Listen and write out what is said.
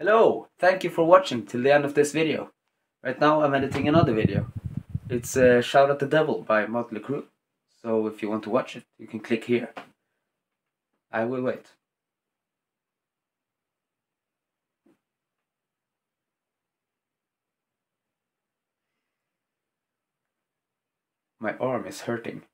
Hello! Thank you for watching till the end of this video. Right now I'm editing another video. It's uh, Shout at the Devil by Motley Crue. So if you want to watch it, you can click here. I will wait. My arm is hurting.